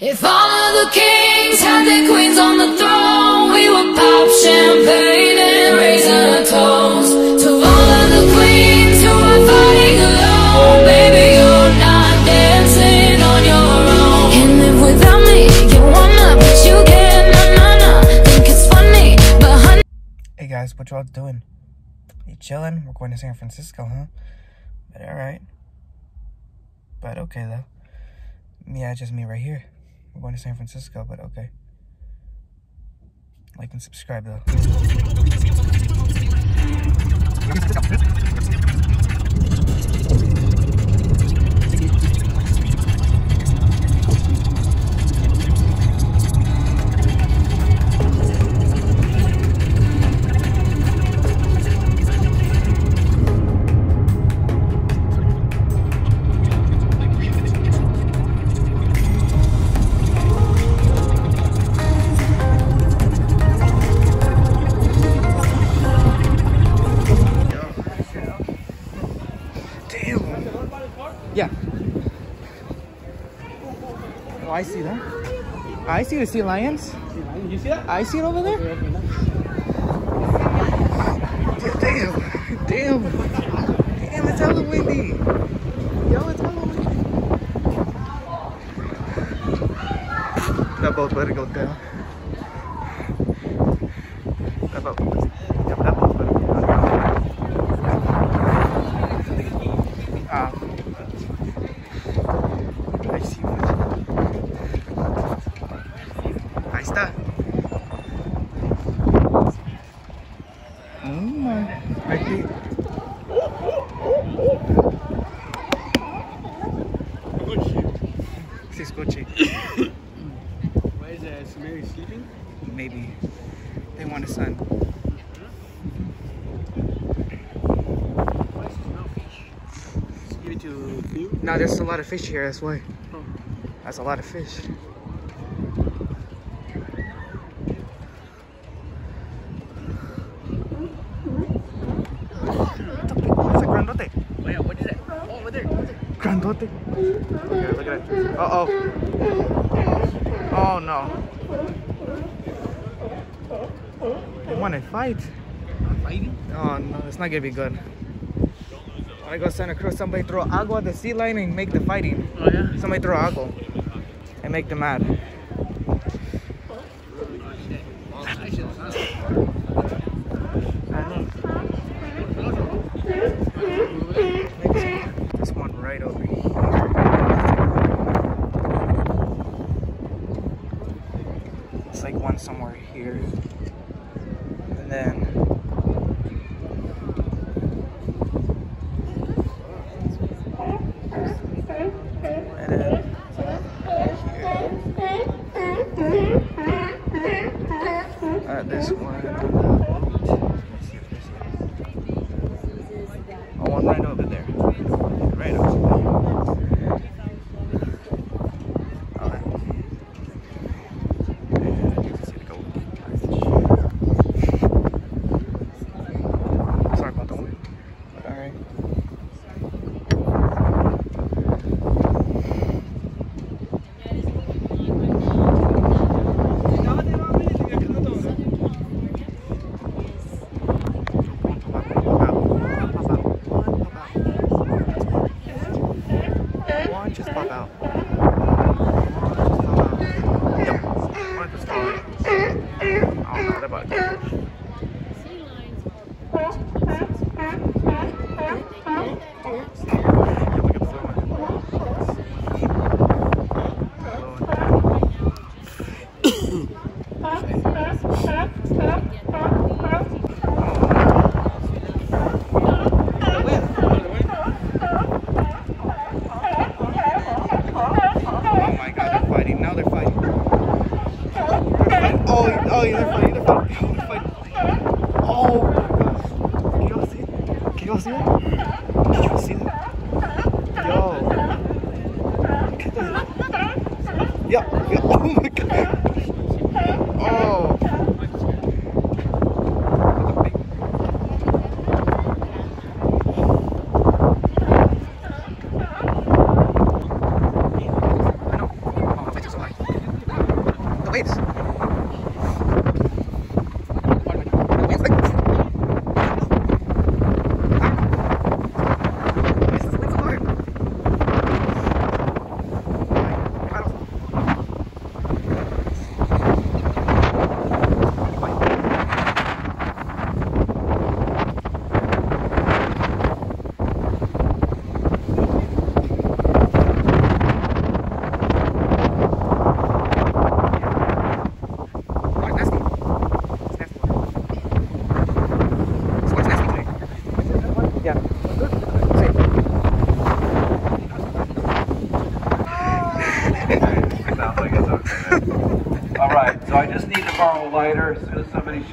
If all of the kings had their queens on the throne, we would pop champagne and raise a toast to all of the queens who are fighting alone. Baby, you're not dancing on your own. Live without me. You wanna, but you nah. Think it's funny, but honey. Hey guys, what y'all doing? You chilling? We're going to San Francisco, huh? But alright. But okay though. Yeah, just me right here. We're going to San Francisco, but okay. Like and subscribe though. I see the sea lions. You see that? I see it over there. Damn. Damn. Damn, it's hella windy. Yo, it's hella windy. That boat better go down. That boat. Yeah, that boat better go down. Ah. Ahí sí, Ahí está. Mm, aquí. Se escuche. Why is uh, Samari sleeping? Maybe they want a son. Why is there no fish? Give it to Phil. No, there's a lot of fish here. That's why. Oh. That's a lot of fish. Grandote. Yeah, what is that? Over there. over there. Grandote. Look at it, look at it. Uh oh. Oh no. They want to fight. Fighting? Oh no, it's not gonna be good. I go Santa Cruz, somebody throw agua at the sea line and make the fighting. Oh yeah? Somebody throw agua and make them mad.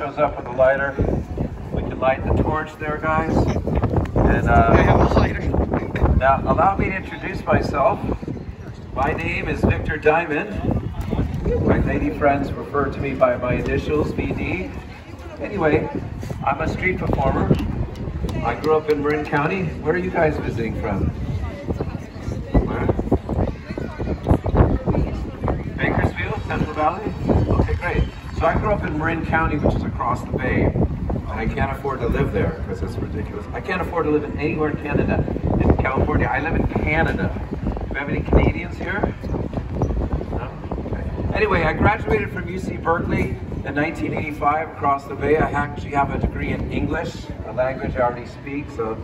Shows up with a lighter, we can light the torch there, guys. And I uh, have a lighter. now, allow me to introduce myself. My name is Victor Diamond. My lady friends refer to me by my initials, VD. Anyway, I'm a street performer. I grew up in Marin County. Where are you guys visiting from? Where? Bakersfield, Central Valley? Okay, great. So I grew up in Marin County, which is across the bay, and I can't afford to live there because it's ridiculous. I can't afford to live in anywhere in Canada. In California, I live in Canada. Do we have any Canadians here? No? Okay. Anyway, I graduated from UC Berkeley in 1985 across the bay. I actually have a degree in English, a language I already speak, so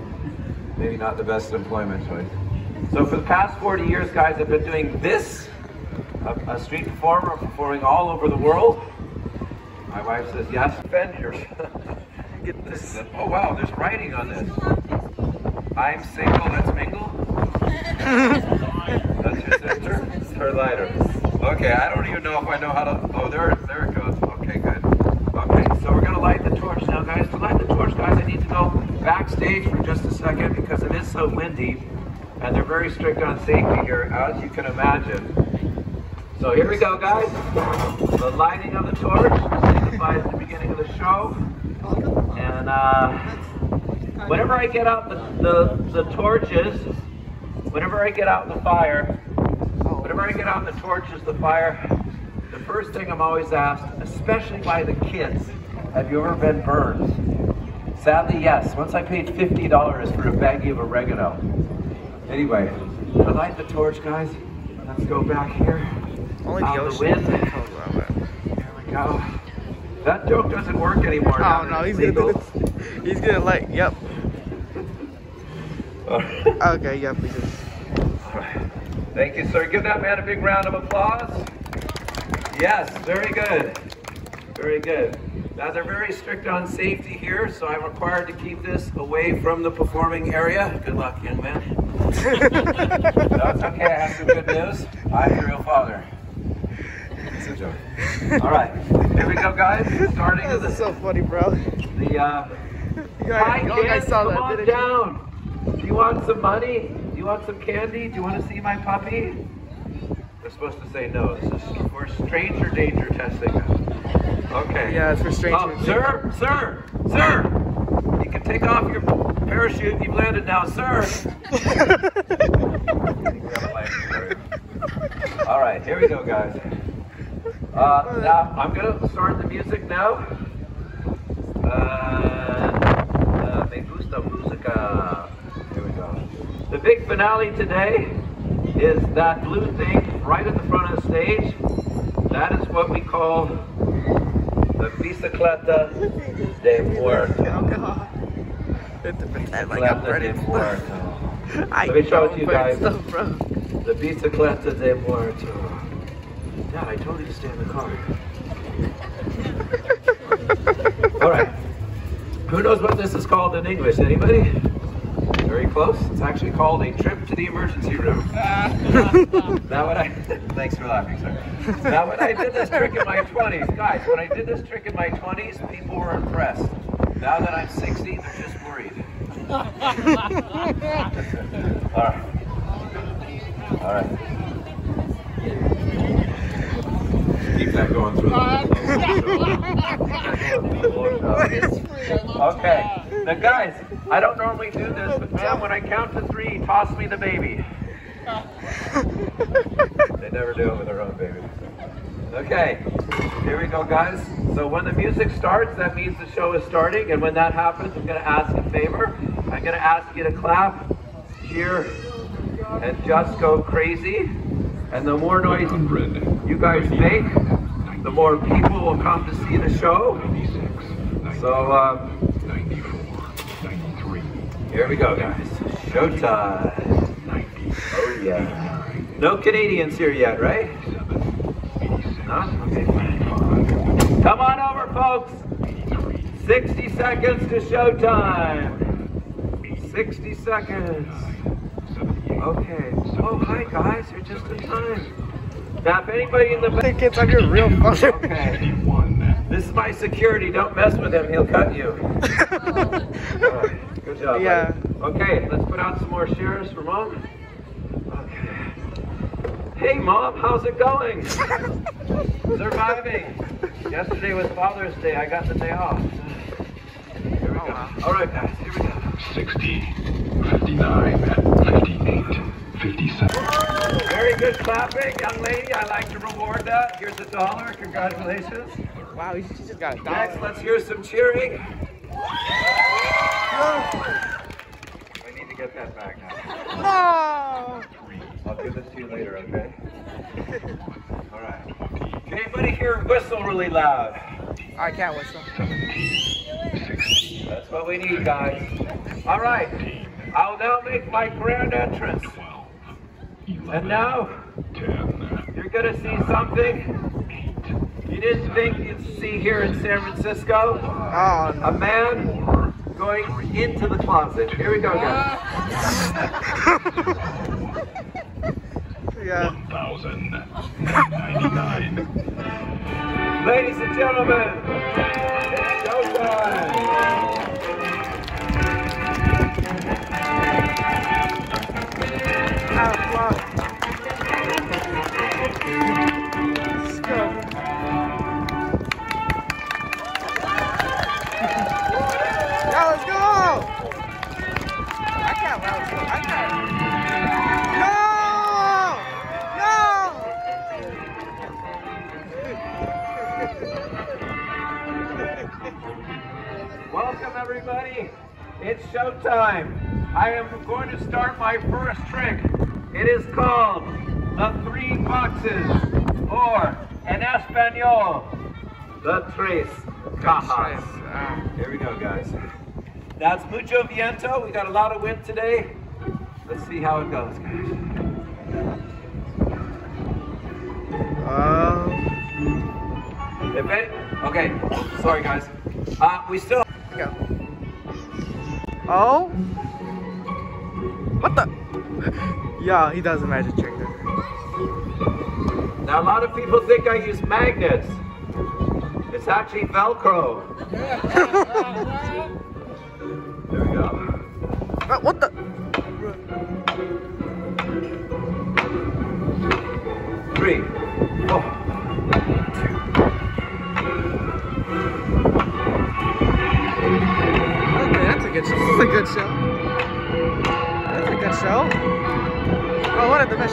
maybe not the best employment choice. So for the past 40 years, guys, I've been doing this a, a street performer performing all over the world. My wife says, yes, defend yourself. Get this. Oh, wow, there's writing on this. I'm single, let's mingle. That's your sister? It's her lighter. Okay, I don't even know if I know how to. Oh, there, there it goes. Okay, good. Okay, so we're gonna light the torch now, guys. To light the torch, guys, I need to go backstage for just a second because it is so windy, and they're very strict on safety here, as you can imagine. So here we go, guys. The lighting of the torch signifies the beginning of the show. And uh, whenever I get out the, the, the torches, whenever I get out the fire, whenever I get out the torches, the fire, the first thing I'm always asked, especially by the kids, have you ever been burned? Sadly, yes. Once I paid $50 for a baggie of oregano. Anyway, to light the torch, guys, let's go back here. Only the Out the wind. comes around that. There we go. That joke doesn't work anymore. Oh no, he's it's gonna. He's gonna like, yep. Okay, yep, he just. Alright. Thank you, sir. Give that man a big round of applause. Yes, very good. Very good. Now they're very strict on safety here, so I'm required to keep this away from the performing area. Good luck, young man. That's okay. I have some good news. I'm your real father. It's a joke. All right, here we go, guys. Starting This is so funny, bro. the. Uh, You Hi, guys, you guys kids, saw come that, on didn't you? down. Do you want some money? Do you want some candy? Do you want to see my puppy? They're supposed to say no. This is for stranger danger testing. Okay. Yeah, it's for stranger Oh, sir, sir, sir. You can take off your parachute. You've landed now, sir. All right, here we go, guys. Uh, now I'm gonna start the music now. Uh, uh, me gusta música. Here we go. The big finale today is that blue thing right at the front of the stage. That is what we call the bicicleta de muerto. God. It's a pretend I'm Bicicleta ready. de muerto. I Let me show it to you guys. The bicicleta de Dad, I told you to stay in the car. All right. Who knows what this is called in English? Anybody? Very close. It's actually called a trip to the emergency room. now when I thanks for laughing, sir. Now when I did this trick in my 20s, guys, when I did this trick in my 20s, people were impressed. Now that I'm 60, they're just worried. All right. All right. Keep that going through the uh, Okay. Now, guys, I don't normally do this, but Sam, when I count to three, toss me the baby. they never do it with their own baby. Okay, here we go, guys. So when the music starts, that means the show is starting. And when that happens, I'm going to ask a favor. I'm going to ask you to clap, cheer, and just go crazy. And the more noise you guys make, the more people will come to see the show. So um, here we go, guys. Showtime. Oh yeah. No Canadians here yet, right? Okay. Come on over, folks. 60 seconds to showtime. 60 seconds. Okay. Oh, hi, guys. You're just in time. Now, if anybody in the I think kids have your real phone. Okay. This is my security. Don't mess with him. He'll cut you. Alright, Good job. Yeah. buddy. Okay, let's put out some more shares for mom. Okay. Hey, mom, how's it going? Surviving. Yesterday was Father's Day. I got the day off. Here we go. Oh, All right, guys. Here we go. 60, 59, 58, 57. Very good clapping, young lady. I like to reward that. Here's a dollar. Congratulations. wow, you just got a Next, let's hear some cheering. I need to get that back now. No! I'll give this to you later, okay? All right. Can anybody hear a whistle really loud? I can't whistle. 17, 16, That's what we need, guys. All right. I'll now make my grand entrance. 12, 11, And now, 10, you're going to see something 8, you didn't think you'd see here in San Francisco. Oh, no. A man going into the closet. Here we go, guys. Yeah. 1000, 99. Ladies and gentlemen, it's showtime. Welcome, everybody. It's showtime. I am going to start my first trick. It is called the three boxes, or in Espanol, the tres cajas. Ah. Here we go, guys. That's mucho viento. We got a lot of wind today. Let's see how it goes, guys. Uh, If any, okay, sorry guys. Uh, we still. go. Oh? What the? Yeah, he does a magic trick there. Now a lot of people think I use magnets. It's actually Velcro. there we go. Uh, what the?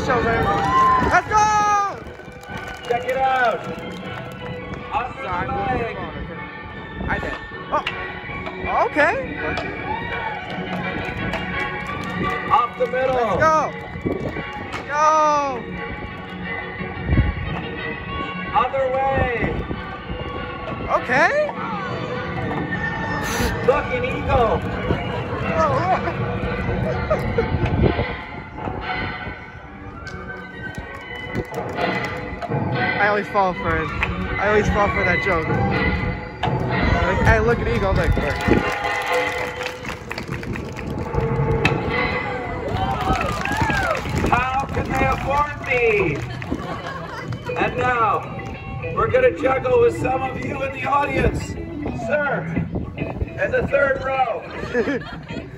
Oh, one of the best shows I ever. Let's go! Check it out. The I moved leg. the phone, okay. I did. Oh. Okay. Off the middle. Let's go. Go. Other way. Okay. Look, an eagle. I oh, always fall for it. I always fall for that joke. Like, I look at Eagle, can they afford me? And now, we're gonna juggle with some of you in the audience. Sir, in the third row,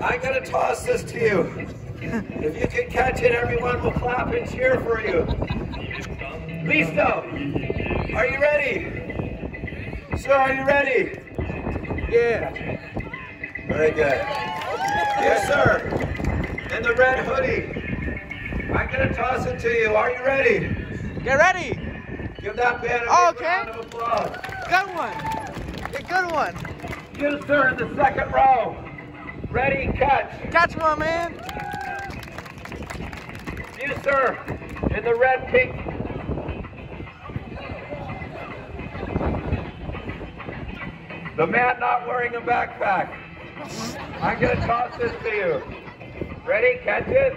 I'm gonna toss this to you. If you can catch it, everyone will clap and cheer for you. Listo, are you ready? Sir, are you ready? yeah. Very good. Yes, sir. In the red hoodie. I'm gonna toss it to you. Are you ready? Get ready. Give that man a Okay. round of applause. Good one. A good one. You, sir, in the second row. Ready, catch. Catch one, man. You, sir, in the red pink. The man not wearing a backpack. I'm going to toss this to you. Ready, catch it.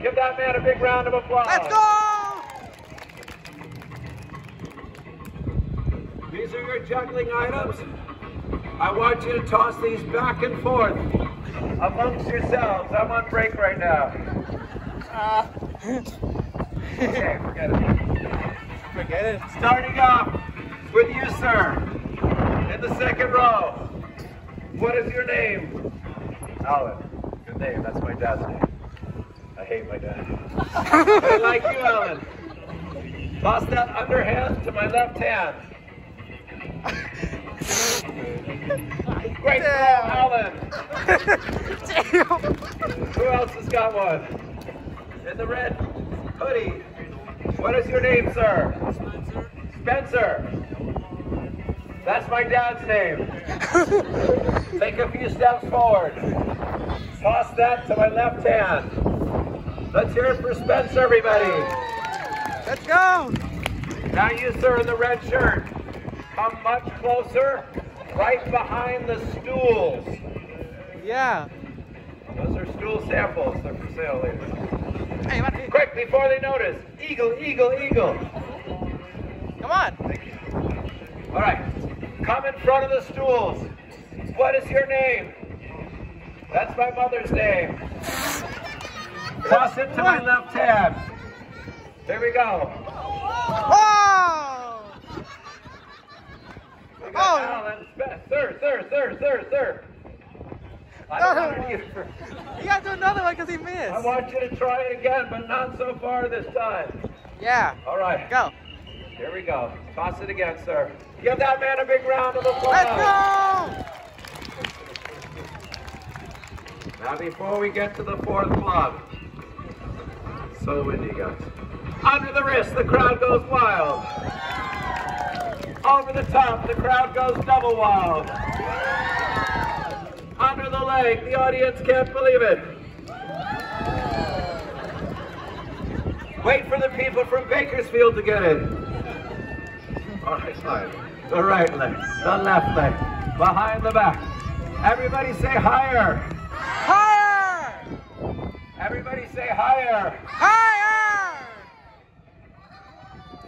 Give that man a big round of applause. Let's go. These are your juggling items. I want you to toss these back and forth amongst yourselves. I'm on break right now. Uh, Okay, forget it. forget it. Starting off with you, sir, the second row. What is your name? Alan. Good name. That's my dad's name. I hate my dad. I like you, Alan. Toss that underhand to my left hand. Great throw, Damn. Alan. Damn. Who else has got one? In the red hoodie. What is your name, sir? Spencer. Spencer. That's my dad's name. Take a few steps forward. Toss that to my left hand. Let's hear it for Spencer, everybody. Let's go. Now you, sir, in the red shirt. Come much closer, right behind the stools. Yeah. Those are stool samples. They're for sale later. Hey, man. Quick, before they notice. Eagle, eagle, eagle. Come on. All right. Come in front of the stools. What is your name? That's my mother's name. Toss it to my left hand. There we go. Oh. We got Oh. Alan. Sir, sir, sir, sir, sir. I don't want to either. You gotta do another one because he missed. I want you to try it again, but not so far this time. Yeah. All right. Go. Here we go. Toss it again, sir. Give that man a big round of applause. Let's go. Now, before we get to the fourth club, so windy, guys. Under the wrist, the crowd goes wild. Over the top, the crowd goes double wild. Under the leg, the audience can't believe it. Wait for the people from Bakersfield to get in. All right, fine. The right leg, the left leg, behind the back. Everybody say higher. Higher. Everybody say higher. Higher.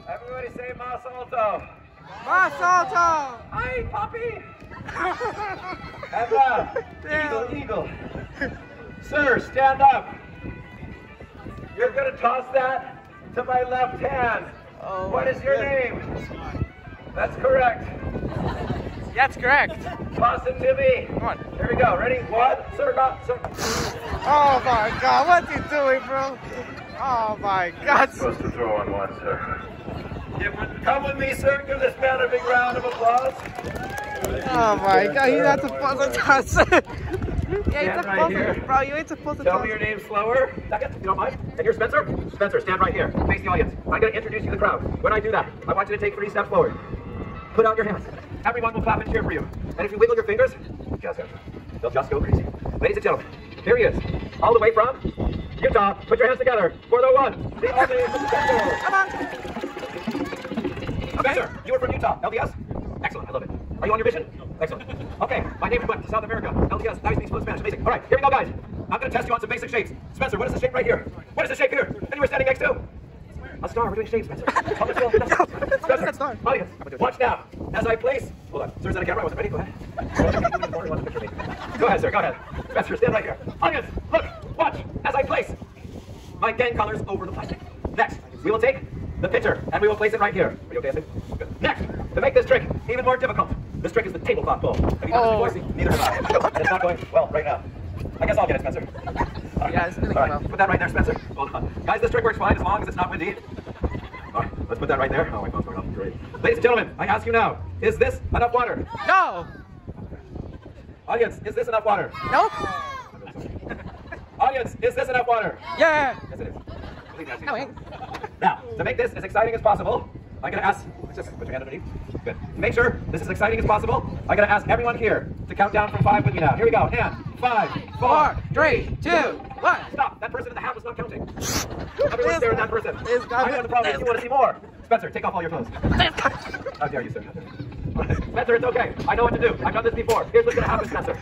Everybody say mas alto. Masalto. Hi, puppy. And uh, eagle, eagle. Sir, stand up. You're gonna toss that to my left hand. Oh, what is your name? That's correct. That's correct. Toss it to me. Come on. Here we go. Ready? One, sir, not sir. Oh my God, what's he doing, bro? Oh my God. Supposed to throw on one, sir. Come with me, sir. Give this man a big round of applause. Oh my God, he's not supposed to toss it. Yeah, you're right supposed to, bro. You ain't supposed to Tell me your name slower. Second, you don't mind. And here's Spencer. Spencer, stand right here. Face the audience. I'm going to introduce you to the crowd. When I do that, I want you to take three steps forward. Put out your hands. Everyone will clap and cheer for you. And if you wiggle your fingers, just go. They'll just go crazy. Ladies and gentlemen, here he is. All the way from Utah. Put your hands together for the one, the only. Come on. Spencer, you are from Utah. LDS? Excellent. I love it. Are you on your mission? Excellent. Okay, my neighbor went to South America. LDS. Now he speaks fluent Spanish. Amazing. All right, here we go, guys. I'm going to test you on some basic shapes. Spencer, what is the shape right here? What is the shape here? And you standing next to? A star. We're doing shapes, Spencer. Hold it still. What's that star? Audience, watch now. As I place. Hold on. Sir, is that a camera? I wasn't ready. Go ahead. Go ahead, sir. Go ahead. Spencer, stand right here. Audience, look. Watch. As I place my gang colors over the plastic. Next, we will take the pitcher and we will place it right here. Are you okay, Anthony? Good. Next, to make this trick even more difficult, this trick is the tablecloth bowl. Have you Oh. noticed the oh. voice? Neither have I. And it's not going well right now. I guess I'll get it, Spencer. All right. Yeah, it's doing All right. well. Put that right there, Spencer. Hold on. Guys, this trick works fine as long as it's not windy. Let's put that right there. Oh, my phone's going off. Great. Ladies and gentlemen, I ask you now, is this enough water? No. Audience, is this enough water? Nope. Audience, is this enough water? Yeah. Yes, it is. Believe me, I've seen No, it. Now, to make this as exciting as possible, I'm gonna ask, just put your hand underneath. Good. To make sure this is as exciting as possible, I'm gonna ask everyone here to count down from five with me now. Here we go. And five, four, three, two, one. Stop. That person in the hat was not counting. Everyone stare at that person. I know the problem is you want to see more. Spencer, take off all your clothes. How dare you, sir? Spencer, it's okay. I know what to do. I've done this before. Here's what's gonna happen, Spencer.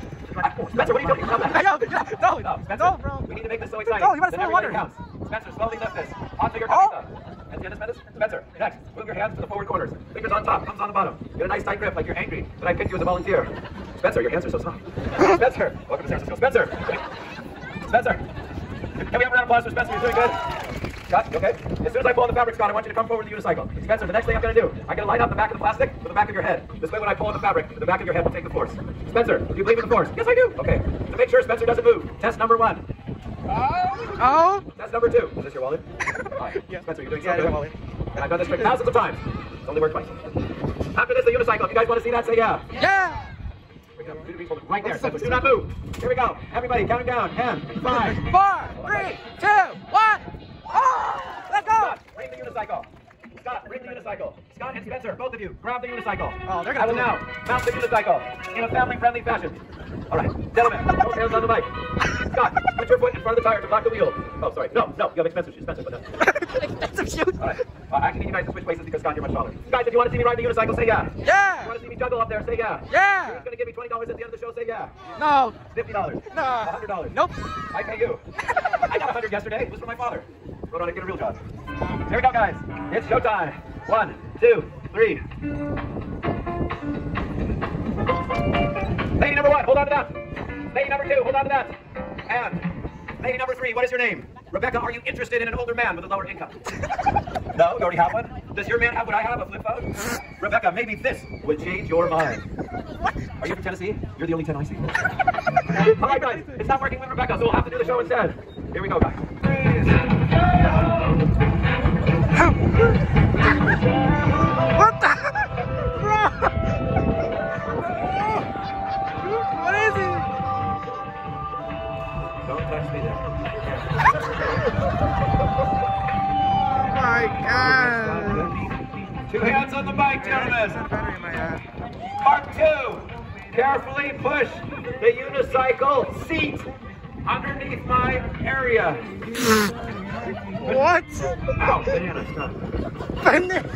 Spencer, what are you doing? Stop that. No, no, No, Spencer, no, bro. we need to make this so exciting. No, you that spill water. counts. Spencer, slowly lift this. Onto your Oh. At the end of Spencer, Spencer, next, move your hands to the forward corners. Fingers on top, thumbs on the bottom. Get a nice tight grip like you're angry that I picked you as a volunteer. Spencer, your hands are so soft. Spencer, welcome to San Francisco. Spencer, Spencer, can we have a round of applause for Spencer? You're doing good. Scott, okay? As soon as I pull on the fabric, Scott, I want you to come forward with the unicycle. Spencer, the next thing I'm going to do, I'm going to line up the back of the plastic with the back of your head. This way, when I pull on the fabric, the back of your head will take the force. Spencer, do you believe in the force? Yes, I do. Okay. To make sure Spencer doesn't move, test number one. Oh. Test number two. Is this your wallet? All right. Spencer, you're doing so Yeah, good. wallet. And I've done this trick thousands of times. It's only worked twice. After this, the unicycle. If you guys want to see that, say yeah. Yeah. We go. Do the people Right there, Spencer. Do not move. Here we go. Everybody, counting down. Ten, five, four, three, two, one. five. Four, three, two, one. Oh, let go. Scott, bring the unicycle. Scott, bring the unicycle. Scott and Spencer, both of you, grab the unicycle. Oh, they're gonna I will it. now mount the unicycle in a family-friendly fashion. All right, gentlemen, both hands on the bike. Scott, put your foot in front of the tire to block the wheel. Oh, sorry. No, no, you have expensive shoes. Spencer, put that. Expensive shoes. All right. Uh, I actually need you guys to switch places because Scott, you're much taller. Guys, if you want to see me ride the unicycle, say yeah. If you want to see me juggle up there, say yeah. Yeah. You're gonna give me twenty dollars at the end of the show? Say yeah. No. Fifty dollars. No. hundred dollars. Nope. I pay you. I got a hundred yesterday. It was from my father. Go on and get a real job. Here we go, guys. It's showtime. One, two, three. Lady number one, hold on to that. Lady number two, hold on to that. And lady number three, what is your name? Rebecca, are you interested in an older man with a lower income? no, you already have one. Does your man have what I have, a flip phone? Rebecca, maybe this would change your mind. Are you from Tennessee? You're the only 10 I see. All right, guys, it's not working with Rebecca, so we'll have to do the show instead. Here we go, guys. My god. Two hands on the bike, gentlemen. Battery in my hand. Part two. Carefully push the unicycle seat underneath my area. What? Ow, banana, stop. Bend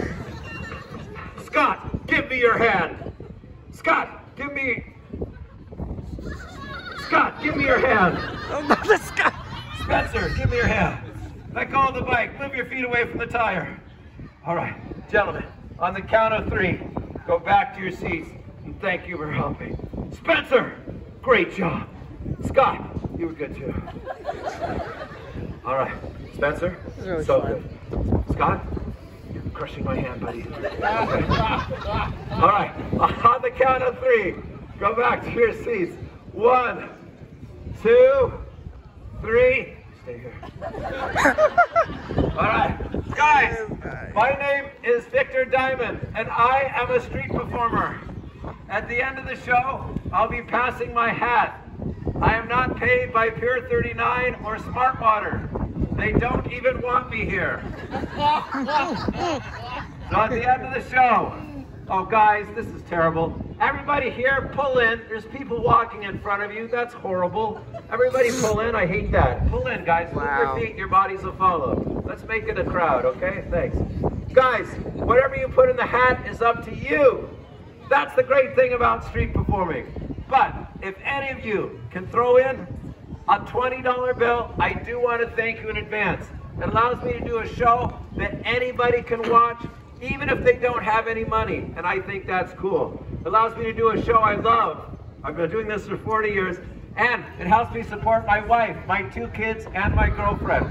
Scott, give me your hand. Scott, give me. Scott, give me your hand. Oh, no, this. Spencer, give me your hand. Let go of the bike. Move your feet away from the tire. All right, gentlemen, on the count of three, go back to your seats and thank you for helping. Spencer, great job. Scott, you were good too. All right, Spencer, really so fun. good. Scott, you're crushing my hand, buddy. Okay. All right, on the count of three, go back to your seats. One, two, three. All right, guys. My name is Victor Diamond, and I am a street performer. At the end of the show, I'll be passing my hat. I am not paid by Pier 39 or Smart Water. They don't even want me here. So at the end of the show, oh guys, this is terrible. Everybody here, pull in. There's people walking in front of you. That's horrible. Everybody pull in. I hate that. Pull in, guys. Move your feet. Your bodies will follow. Let's make it a crowd, okay? Thanks. Guys, whatever you put in the hat is up to you. That's the great thing about street performing. But if any of you can throw in a $20 bill, I do want to thank you in advance. It allows me to do a show that anybody can watch, even if they don't have any money. And I think that's cool. It allows me to do a show I love. I've been doing this for 40 years. And it helps me support my wife, my two kids, and my girlfriend.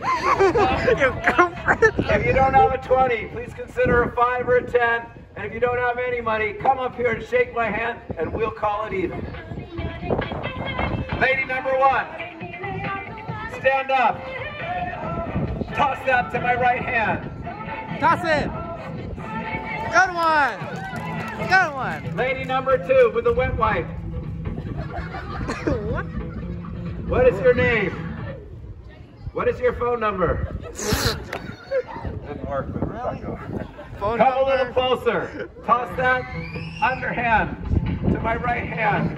Your girlfriend. If you don't have a 20, please consider a 5 or a 10. And if you don't have any money, come up here and shake my hand, and we'll call it even. Lady number one, stand up. Toss that to my right hand. Toss it. Good one. Good one. Lady number two with the wet wipe. what? What is your name? What is your phone number? Didn't work, but Really? Phone Come a little closer. Toss that underhand to my right hand.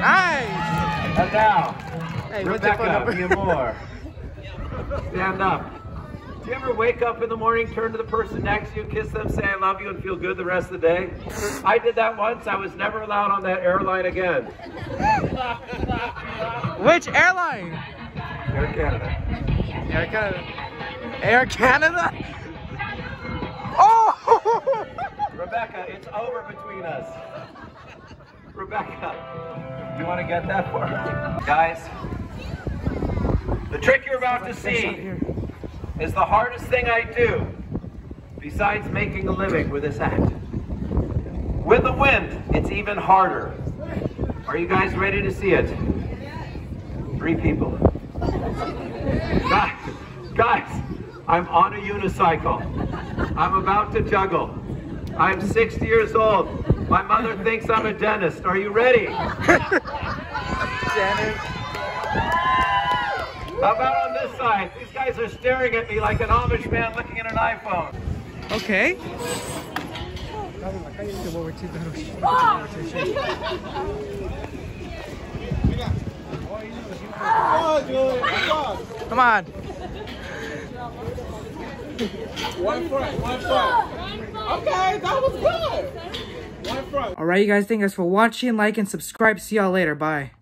Nice. And now, Hey, what's your phone Rebecca number? Villamor. Stand up. Do you ever wake up in the morning, turn to the person next to you, kiss them, say I love you, and feel good the rest of the day? I did that once. I was never allowed on that airline again. Which airline? Air Canada. Air Canada. Air Canada? Oh! Rebecca, it's over between us. Rebecca, you want to get that for? Guys, the trick you're about to see is the hardest thing I do besides making a living with this act. With the wind, it's even harder. Are you guys ready to see it? Three people. Guys, guys, I'm on a unicycle. I'm about to juggle. I'm 60 years old. My mother thinks I'm a dentist. Are you ready? Dennis. How about on this side? These guys are staring at me like an Amish man looking at an iPhone. Okay. Come on. One front, one front. Okay, that was good. Alright, you guys, thank you guys for watching. Like and subscribe. See y'all later. Bye.